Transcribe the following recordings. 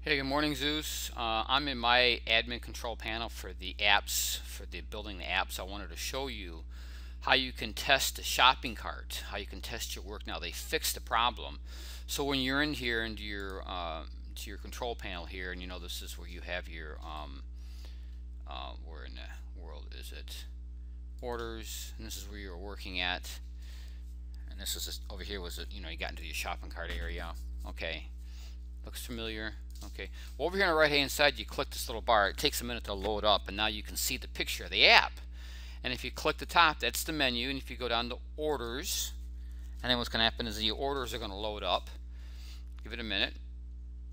Hey, good morning, Zeus. Uh, I'm in my admin control panel for the apps, for the building the apps. I wanted to show you how you can test the shopping cart, how you can test your work. Now they fixed the problem. So when you're in here into your uh, to your control panel here, and you know this is where you have your um, uh, where in the world is it? Orders, and this is where you're working at. And this is just, over here was you know you got into your shopping cart area. Okay, looks familiar. Okay, well, over here on the right hand side you click this little bar. It takes a minute to load up and now you can see the picture of the app. And if you click the top, that's the menu. And if you go down to orders, and then what's going to happen is the orders are going to load up. Give it a minute.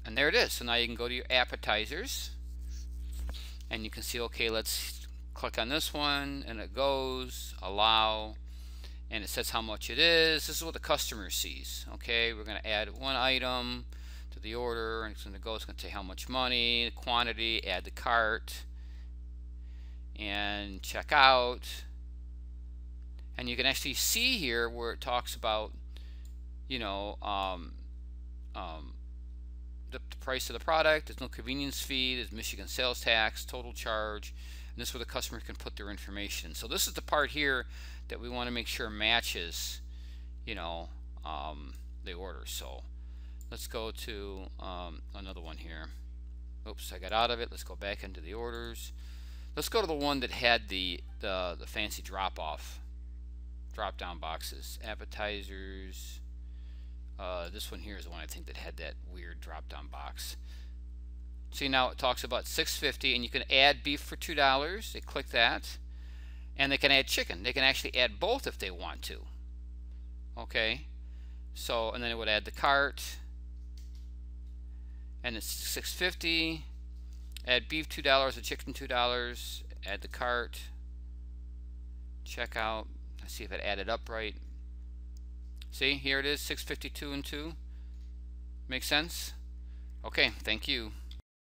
And there it is. So now you can go to your appetizers. And you can see, okay, let's click on this one. And it goes, allow. And it says how much it is. This is what the customer sees. Okay, we're going to add one item to the order and it's going to go it's going to say how much money quantity add the cart and check out. And you can actually see here where it talks about you know um, um, the, the, price of the product there's no convenience fee there's Michigan sales tax total charge and this is where the customer can put their information. So this is the part here that we want to make sure matches you know um, the order. So let's go to um, another one here. Oops I got out of it. Let's go back into the orders. Let's go to the one that had the the, the fancy drop off drop down boxes. Appetizers. Uh, this one here is the one I think that had that weird drop down box. See now it talks about 650 and you can add beef for two dollars. They click that. And they can add chicken. They can actually add both if they want to. Okay? So and then it would add the cart and it's 650 add beef two dollars a chicken two dollars add the cart checkout let's see if it added up right. See here it is 652 and 2 makes sense? Okay thank you